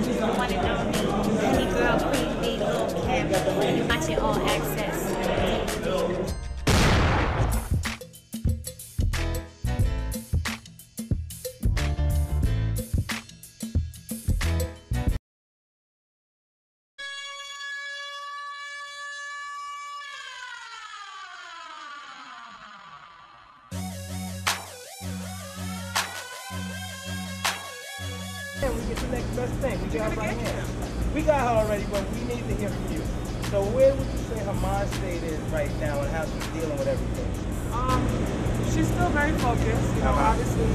watch is the one and only Penny Girl Queen Bee little. And you watch it all access. And we get the next best thing. We got her right here. We got her already, but we need to hear from you. So where would you say her mind state is right now and how she's dealing with everything? Um, she's still very focused. You know, Uh-huh. obviously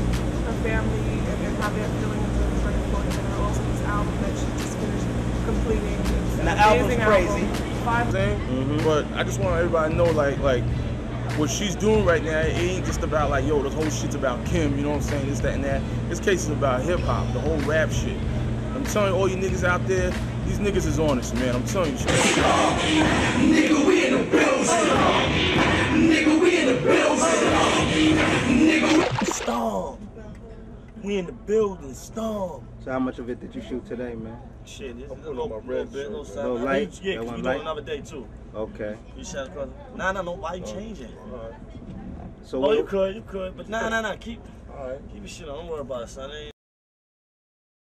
her family and, and how they're feeling is really very important. And her also this album that she just finished completing. It's And an the album's crazy. Album. Five thing, but I just want everybody to know, like, like what she's doing right now, it ain't just about like, yo, the whole shit's about Kim, you know what I'm saying? This, that, and that. This case is about hip hop, the whole rap shit. I'm telling you, all you niggas out there, these niggas is honest, man. I'm telling you. Nigga, we in the building. Nigga, we in the building. Nigga, Storm. We in the building, Storm. So how much of it did you shoot today, man? Shit, this I'm is putting a on little, my red little bit, shirt, little man. something. Little light? Yeah, That cause one we light? doing another day too. Okay. You shot across. Nah, nah, no. Why you changing? So Oh, you could, you could, but nah, nah, nah. Keep, All right. keep your shit on. Don't worry about it, son. It ain't